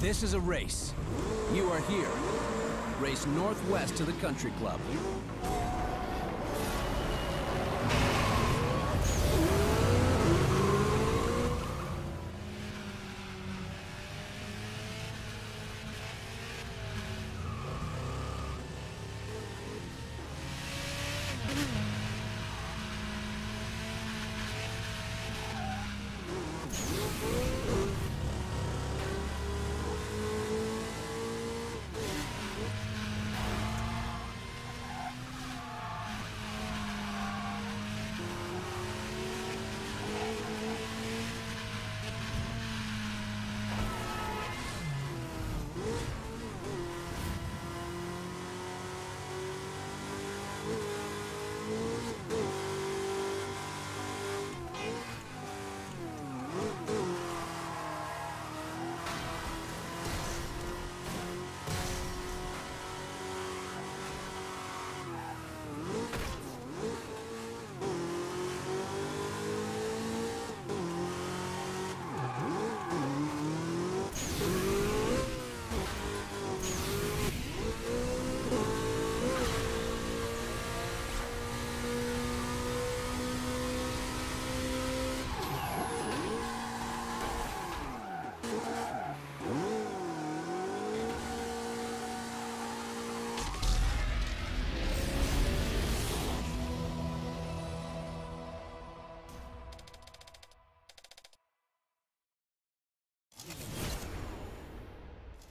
This is a race. You are here. Race northwest to the country club.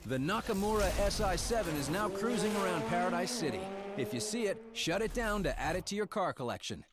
The Nakamura SI-7 is now cruising around Paradise City. If you see it, shut it down to add it to your car collection.